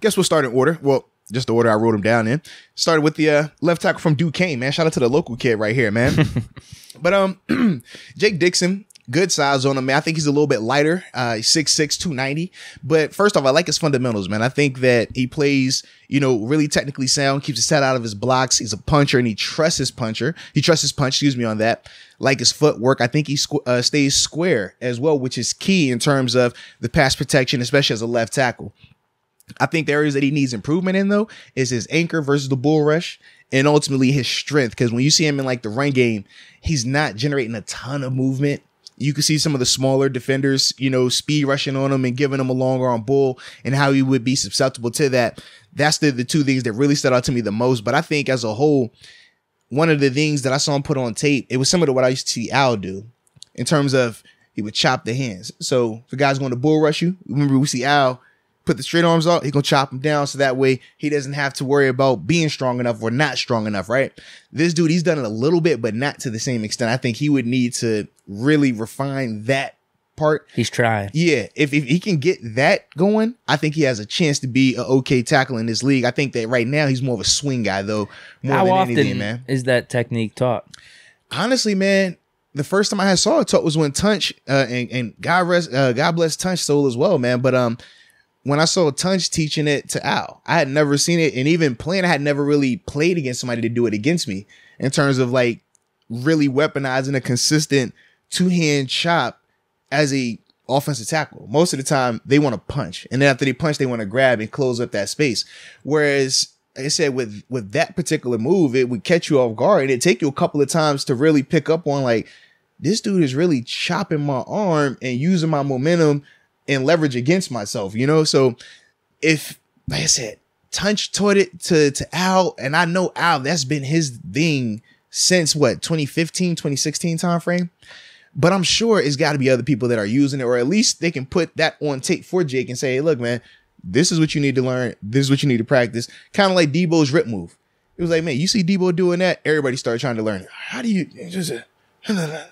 guess we'll start in order. Well, just the order I wrote them down in. Started with the uh, left tackle from Duquesne, man. Shout out to the local kid right here, man. but um, Jake Dixon, good size on him, man. I think he's a little bit lighter, uh, 6'6", 290. But first off, I like his fundamentals, man. I think that he plays, you know, really technically sound, keeps his head out of his blocks. He's a puncher and he trusts his puncher. He trusts his punch, excuse me, on that. Like his footwork, I think he squ- uh, stays square as well, which is key in terms of the pass protection, especially as a left tackle. I think the areas that he needs improvement in though is his anchor versus the bull rush and ultimately his strength. Because when you see him in like the run game, he's not generating a ton of movement. You can see some of the smaller defenders, you know, speed rushing on him and giving him a long arm bull and how he would be susceptible to that. That's the, the two things that really stood out to me the most. But I think as a whole, one of the things that I saw him put on tape, it was similar to what I used to see Al do in terms of he would chop the hands. So if a guy's going to bull rush you, remember we see Al put the straight arms out, he gonna chop him down so that way he doesn't have to worry about being strong enough or not strong enough, right? This dude, he's done it a little bit, but not to the same extent. I think he would need to really refine that part. He's trying. Yeah, if, if he can get that going, I think he has a chance to be an okay tackle in this league. I think that right now he's more of a swing guy though, more How than often anything, man. is that technique taught? Honestly, man, the first time I had saw it taught was when Tunch uh, and, and God rest, uh, God bless Tunch soul as well, man. But um, when I saw Tunch teaching it to Al, I had never seen it, and even playing, I had never really played against somebody to do it against me in terms of like really weaponizing a consistent two hand chop as a offensive tackle. Most of the time, they want to punch, and then after they punch, they want to grab and close up that space. Whereas like I said, with with that particular move, it would catch you off guard, and it take you a couple of times to really pick up on like this dude is really chopping my arm and using my momentum and leverage against myself, you know? So if, like I said, Tunch taught it to, to Al, and I know Al, that's been his thing since what, 2015, 2016 timeframe? But I'm sure it's got to be other people that are using it, or at least they can put that on tape for Jake and say, hey, look, man, this is what you need to learn. This is what you need to practice. Kind of like Debo's rip move. It was like, man, you see Debo doing that, everybody started trying to learn. How do you just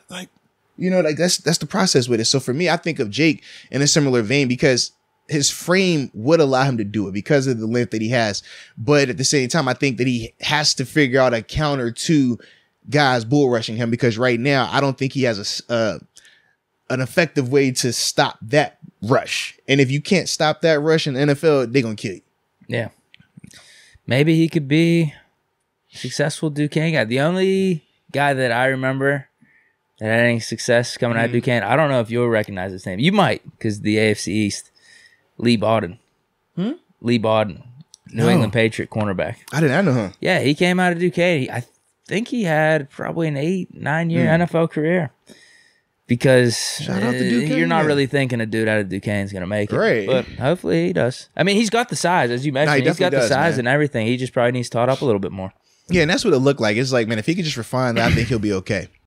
like you know, like that's that's the process with it. So for me, I think of Jake in a similar vein because his frame would allow him to do it because of the length that he has. But at the same time, I think that he has to figure out a counter to guys bull rushing him because right now I don't think he has a uh, an effective way to stop that rush. And if you can't stop that rush in the NFL, they're gonna kill you. Yeah. Maybe he could be successful Duquesne guy. The only guy that I remember that had any success coming out of Duquesne, I don't know if you'll recognize his name. You might, because the AFC East, Leigh Bodden. Hmm? Leigh Bodden, New No. England Patriot cornerback. I didn't know him. Yeah, he came out of Duquesne. He- I think he had probably an eight, nine year Hmm. NFL career. Because Shout out to uh, Duquesne, you're not man. really thinking a dude out of Duquesne's going to make it. Right. But hopefully he does. I mean, he's got the size, as you mentioned. he he's got definitely the does, size man. and everything. He just probably needs taught up a little bit more. Yeah, and that's what it looked like. It's like, man, if he could just refine that, I think he'll be okay.